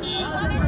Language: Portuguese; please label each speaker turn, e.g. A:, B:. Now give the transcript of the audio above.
A: Amém.